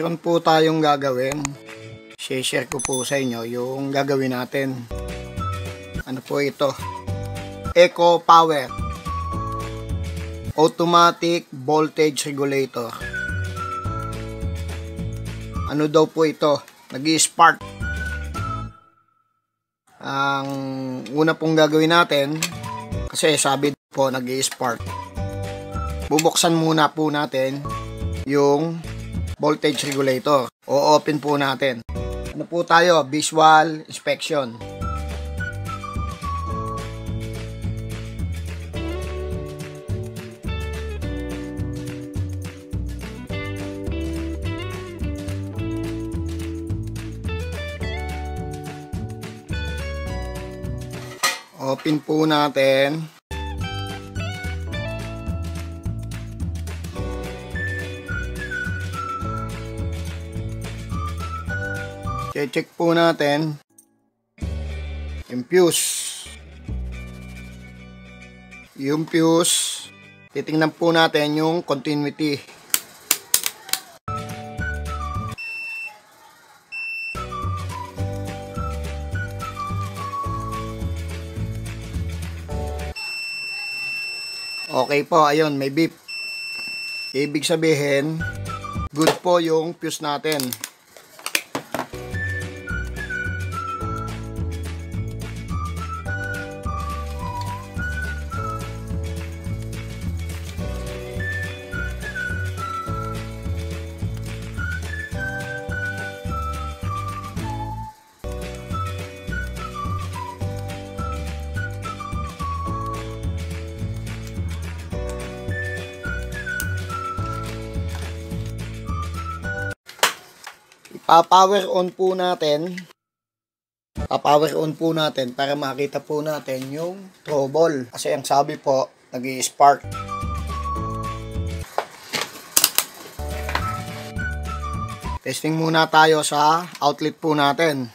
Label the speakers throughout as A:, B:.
A: mayroon po tayong gagawin. share ko po sa inyo yung gagawin natin. Ano po ito? Eco Power Automatic Voltage Regulator. Ano daw po ito? Nag-spark. Ang una pong gagawin natin, kasi sabi po nag-spark. Bubuksan muna po natin yung voltage regulator. O open po natin. Ano po tayo? Visual inspection. Open po natin. Check po natin. Yung fuse yung fuse titingnan po natin yung continuity. Okay po ayun may beep. Ibig sabihin good po yung fuse natin Pa-power on po natin. Pa-power on po natin para makita po natin yung trouble. Kasi ang sabi po, nag spark Testing muna tayo sa outlet po natin.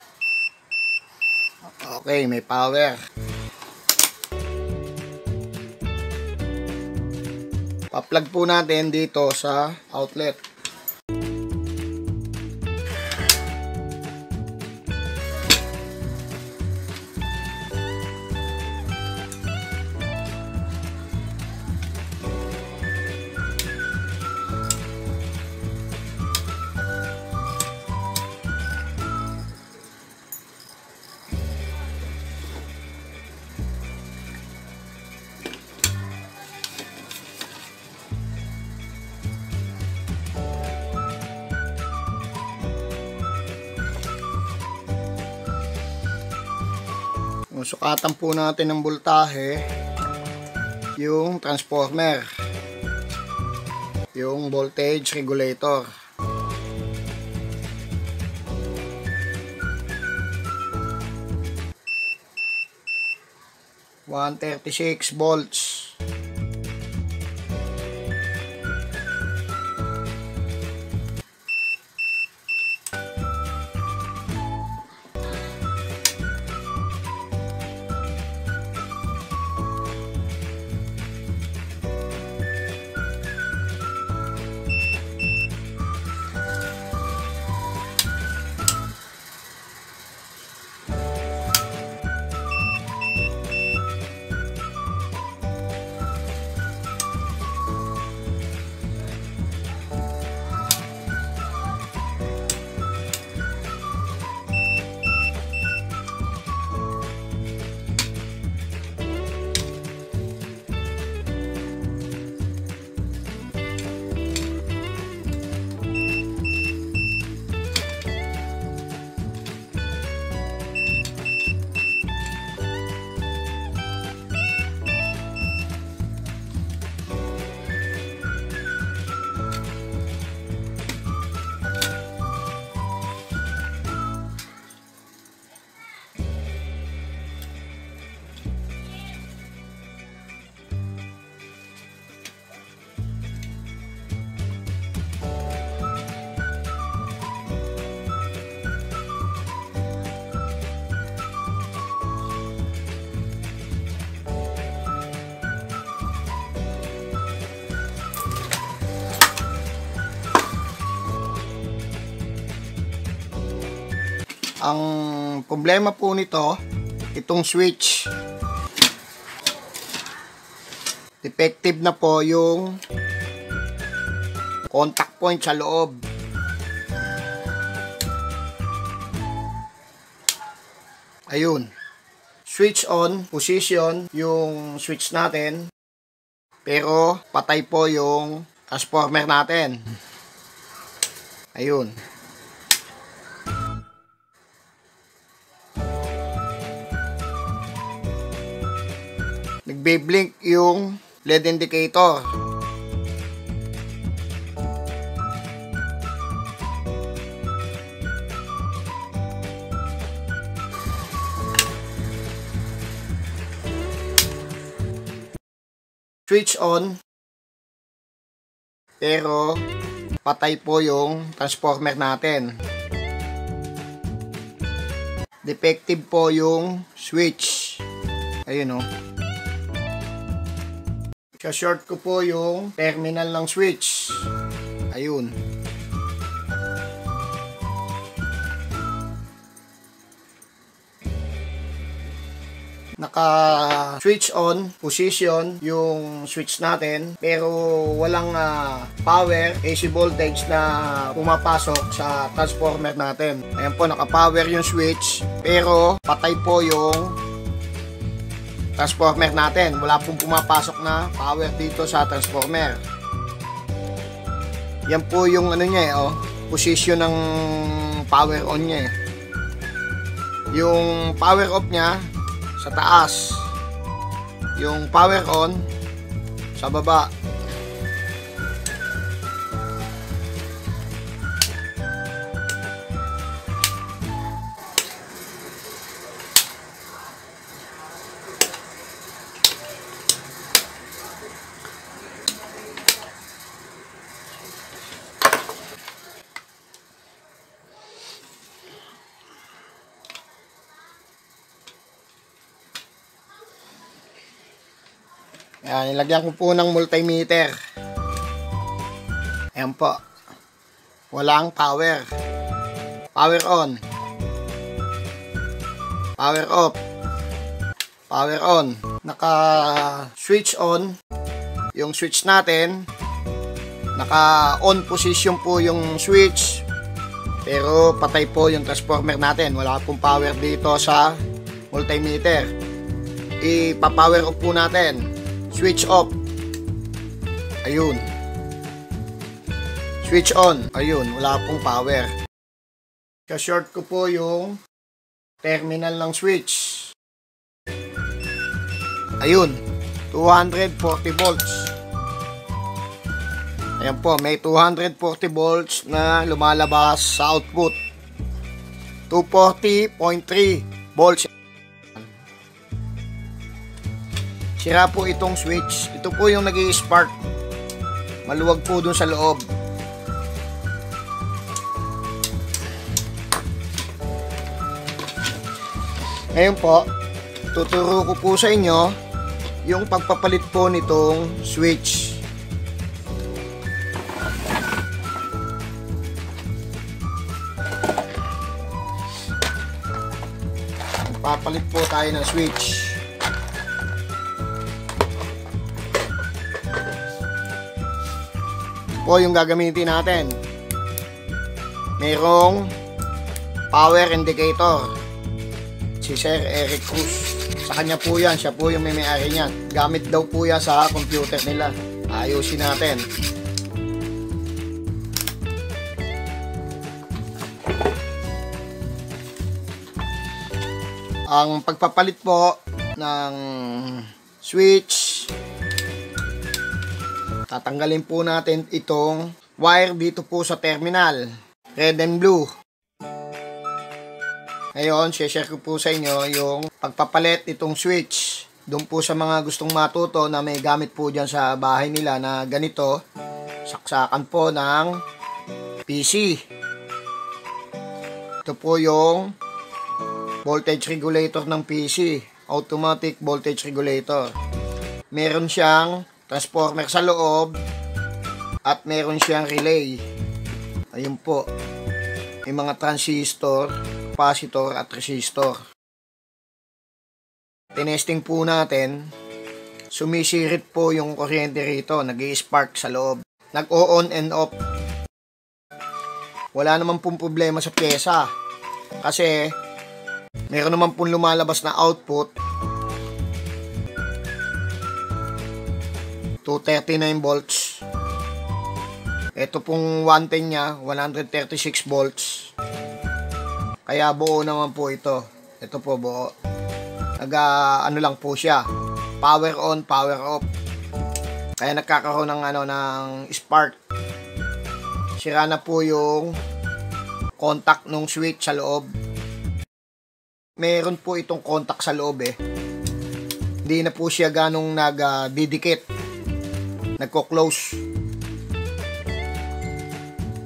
A: Okay, may power. Pa-plug po natin dito sa outlet. Sukatan po natin ng voltahe yung transformer yung voltage regulator. One thirty six volts Ang problema po nito, itong switch, defective na po yung contact point sa loob. Ayun. Switch on, position, yung switch natin. Pero patay po yung transformer natin. Ayun. Nagbe-blink yung LED indicator. Switch on. Pero patay po yung transformer natin. Defective po yung switch. Ayun o. Oh. Sa-short ko po yung terminal ng switch. Ayun. naka switch on position yung switch natin pero walang uh, power AC voltage na pumapasok sa transformer natin ayan po naka power yung switch pero patay po yung transformer natin. Wala pong pumapasok na power dito sa transformer. Yan po yung ano niya eh, oh, position ng power on niya eh. yung power off niya sa taas. Yung power on sa baba Ayan, nilagyan ko po ng multimeter. Ayan po. Walang power. Power on. Power off. Power on. Naka switch on. Yung switch natin. Naka on position po yung switch. Pero patay po yung transformer natin. Wala pong power dito sa multimeter. Ipa-power off po natin switch off. Ayun. Switch on. Ayun wala pong power. Ka-short ko po yung terminal ng switch. Ayun 240 volts. Ayan po may 240 volts na lumalabas sa output. 240.3 volts Sira po itong switch. Ito po yung nag spark Maluwag po dun sa loob. Ngayon po, tuturo ko po sa inyo yung pagpapalit po nitong switch. Papalit po tayo ng switch. Po yung gagamitin natin. Merong power indicator. Si Sir Eric Cruz. Sa kanya po yan. Siya po yung may-ari niyan. Gamit daw po yan sa computer nila. Ayusin natin. Ang pagpapalit po ng switch tatanggalin po natin itong wire dito po sa terminal. Red and blue. Ngayon share ko po sa inyo yung pagpapalit itong switch. Doon po sa mga gustong matuto na may gamit po dyan sa bahay nila na ganito saksakan po ng PC ito po yung voltage regulator ng PC automatic voltage regulator. Meron siyang transformer sa loob at meron siyang relay ayun po may mga transistor capacitor at resistor. Tinesting po natin, sumisirit po yung kuryente rito, nag spark sa loob. Nag-o-on and off. Wala naman pong problema sa pyesa. Kasi, meron naman pong lumalabas na output 239 volts. Ito pong 110 niya, 136 volts. Kaya buo naman po ito. Ito po buo. Naga ano lang po siya. Power on, power off. Kaya nagkakaroon ng ano ng spark. Sira na po yung contact nung switch sa loob. Meron po itong contact sa loob eh. Hindi na po siya ganong nagdidikit. Nagko-close.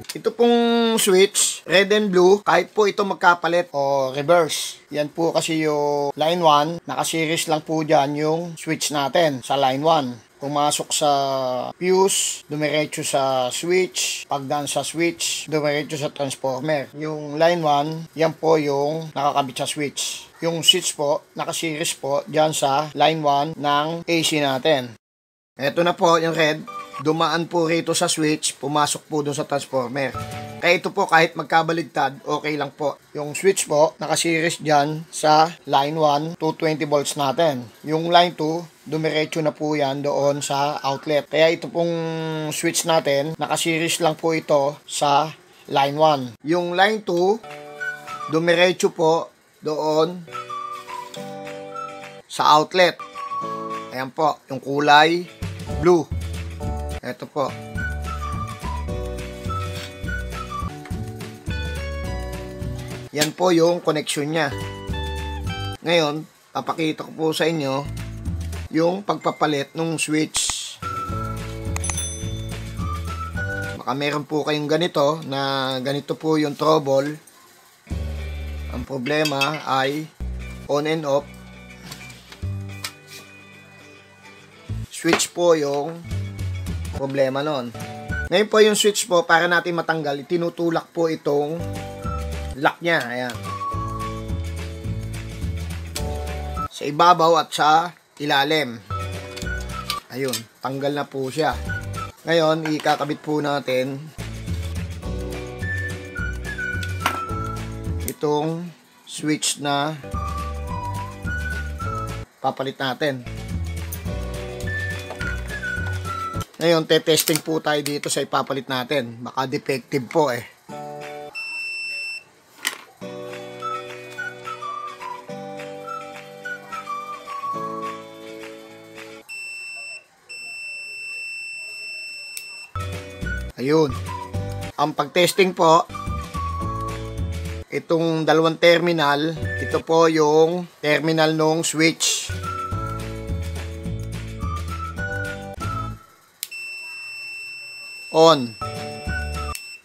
A: Ito pong switch, red and blue, kahit po ito magkapalit o reverse. Yan po kasi yung line 1, nakaseries lang po dyan yung switch natin sa line 1 pumasok sa fuse, dumiretso sa switch, pagdaan sa switch, dumiretso sa transformer. Yung line 1, yan po yung nakakabit sa switch. Yung switch po, nakaseries po dyan sa line 1 ng AC natin. Ito na po yung red, dumaan po rito sa switch, pumasok po dun sa transformer. Kaya ito po kahit magkabaligtad, okay lang po. Yung switch po, nakasiris dyan sa line 1, 220 volts natin. Yung line 2, dumiretso na po yan doon sa outlet. Kaya ito pong switch natin, nakasiris lang po ito sa line 1. Yung line 2, dumiretso po doon sa outlet. Ayan po, yung kulay blue. Ito po. Yan po yung connection niya. Ngayon, papakita ko po sa inyo yung pagpapalit ng switch. Baka meron po kayong ganito na ganito po yung trouble. Ang problema ay on and off. Switch po yung problema nun. Ngayon po yung switch po, para natin matanggal, tinutulak po itong lock niya. Ayan. Sa ibabaw at sa ilalim. Ayun, tanggal na po siya. Ngayon, ikakabit po natin itong switch na papalit natin. Ngayon, te-testing po tayo dito sa ipapalit natin. Baka defective po eh. Ayun. Ang pag-testing po, itong dalawang terminal, ito po yung terminal nung switch. On.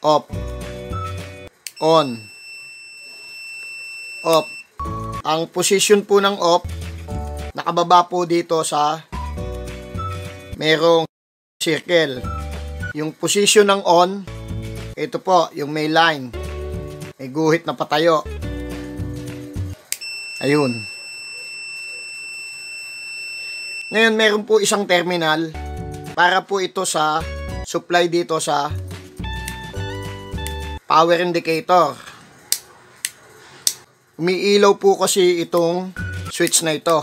A: Off. On. Off. Ang position po ng off, nakababa po dito sa merong circle. Yung position ng on, ito po, yung may line. May guhit na patayo. Ayun. Ngayon, meron po isang terminal para po ito sa supply dito sa power indicator. Umiilaw po kasi itong switch na ito.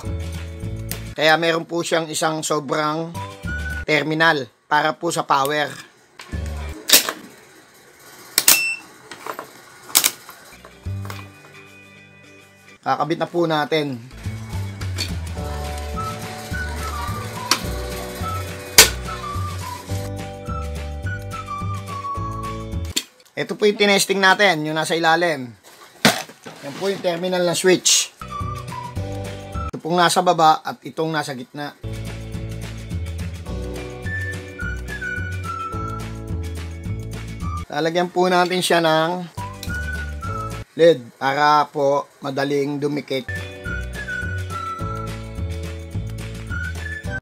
A: Kaya meron po siyang isang sobrang terminal para po sa power. Kakabit na po natin. Ito po yung tinesting natin, yung nasa ilalim. Yan po yung terminal na switch. Ito pong nasa baba at itong nasa gitna. Lalagyan po natin siya ng lid para po madaling dumikit.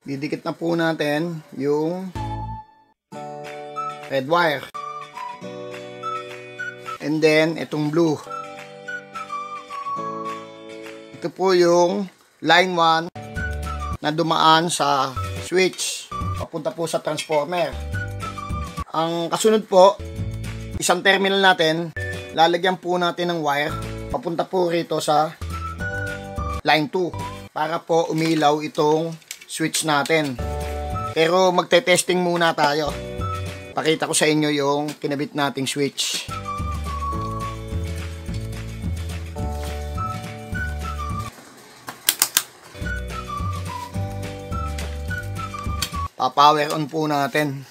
A: Didikit na po natin yung red wire. And then, itong blue. Ito po yung line 1 na dumaan sa switch. Papunta po sa transformer. Ang kasunod po, isang terminal natin, lalagyan po natin ng wire. Papunta po rito sa line 2 para po umilaw itong switch natin. Pero magte-testing muna tayo. Pakita ko sa inyo yung kinabit nating switch. Pa-power on po natin.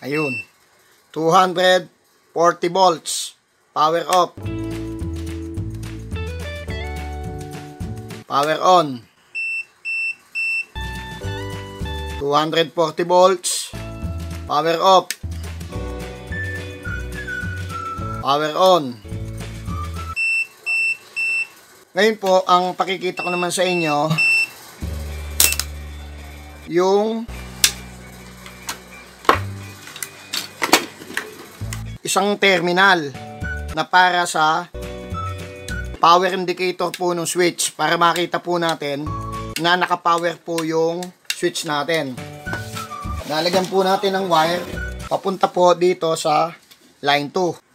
A: Ayun. 240 volts. Power off. Power on. 240 volts. Power off. Power on. Ngayon po, ang pakikita ko naman sa inyo, yung isang terminal na para sa power indicator po ng switch para makita po natin na nakapower po yung switch natin. Nalagyan po natin ng wire papunta po dito sa line 2.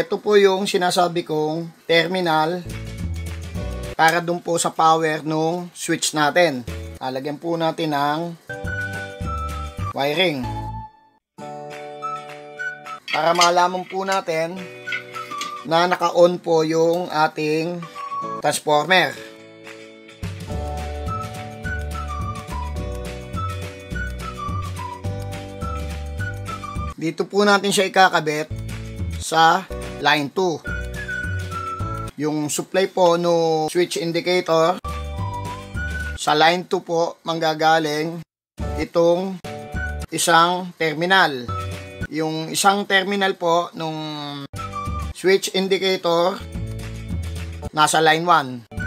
A: Ito po yung sinasabi kong terminal para dun po sa power nung switch natin. Lalagyan po natin ng wiring. Para malaman po natin na naka-on po yung ating transformer. Dito po natin siya ikakabit sa line 2. Yung supply po no switch indicator sa line 2 po manggagaling itong isang terminal. Yung isang terminal po nung switch indicator nasa line 1.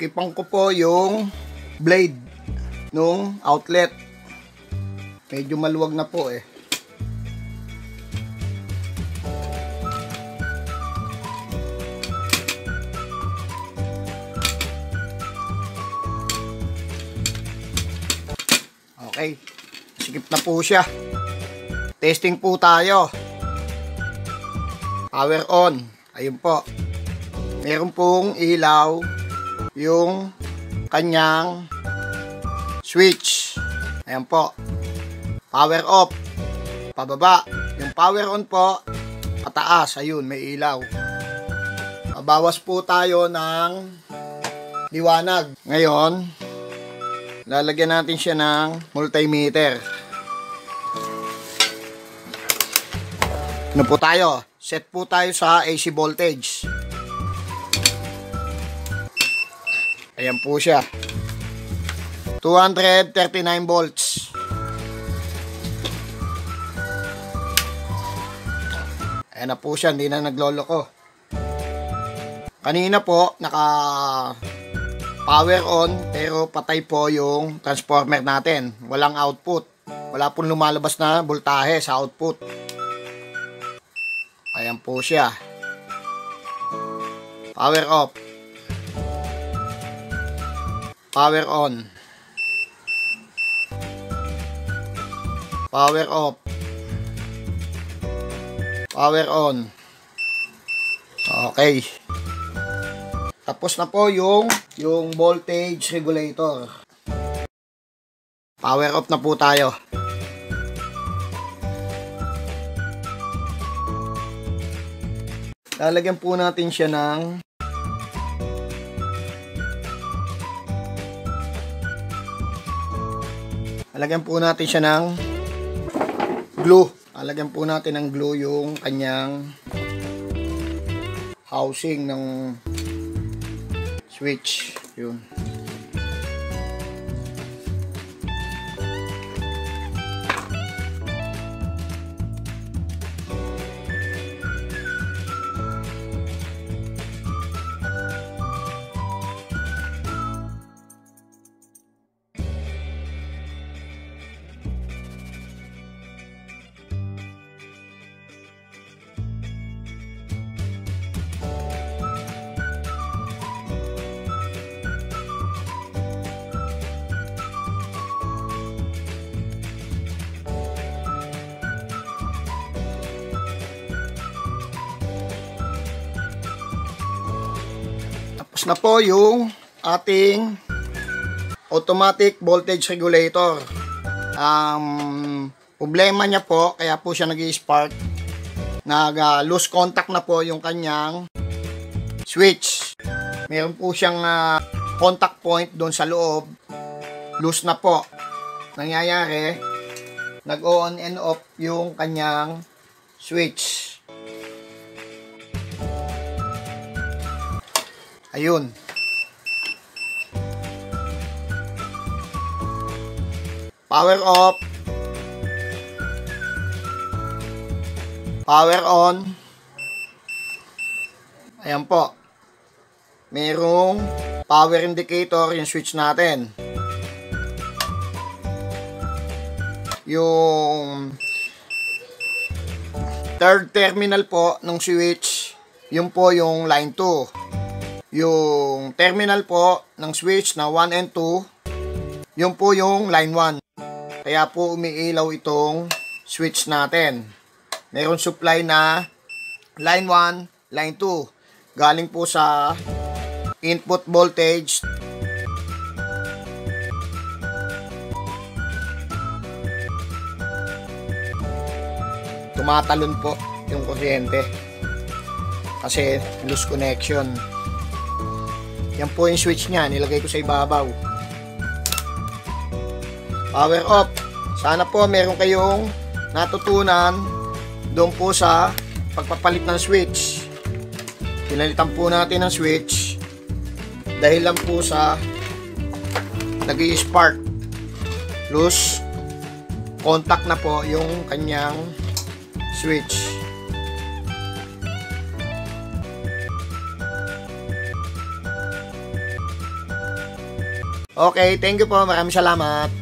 A: Sinikipan ko po yung blade nung outlet. Medyo maluwag na po eh. Okay. Sikip na po siya. Testing po tayo. Power on. Ayun po. Meron pong ilaw yung kanyang switch. Ayan po. Power off. Pababa. Yung power on po, pataas. Ayun, may ilaw. Babawas po tayo ng liwanag. Ngayon, lalagyan natin siya ng multimeter. Ano po tayo? Set po tayo sa AC voltage. Ayan po siya. 239 volts. Ayan na po siya, hindi na nagloloko. Kanina po, naka power on, pero patay po yung transformer natin. Walang output. Wala pong lumalabas na voltahe sa output. Ayan po siya. Power off. Power on. Power off. Power on. Okay. Tapos na po yung yung voltage regulator. Power off na po tayo. Lalagyan po natin siya ng Lalagyan po natin siya ng glue. Lalagyan po natin ng glue yung kanyang housing ng switch. Yun. Na po yung ating automatic voltage regulator. Um, problema niya po, kaya po siya nag-spark. Nag-lose contact na po yung kanyang switch. Meron po siyang uh, contact point doon sa loob. Loose na po. Nangyayari, nag-on and off yung kanyang switch. Ayun. Power off. Power on. Ayan po. Merong power indicator yung switch natin. Yung third terminal po ng switch, yun po yung line 2 yung terminal po ng switch na 1 and 2, yun po yung line 1. Kaya po umiilaw itong switch natin. Meron supply na line 1, line 2. Galing po sa input voltage. Tumatalon po yung kuryente. Kasi loose connection. Yan po yung switch niya. Nilagay ko sa ibabaw. Power off. Sana po meron kayong natutunan doon po sa pagpapalit ng switch. Pinalitan po natin ng switch dahil lang po sa nag spark loose contact na po yung kanyang switch. Okay, thank you po. Maraming salamat.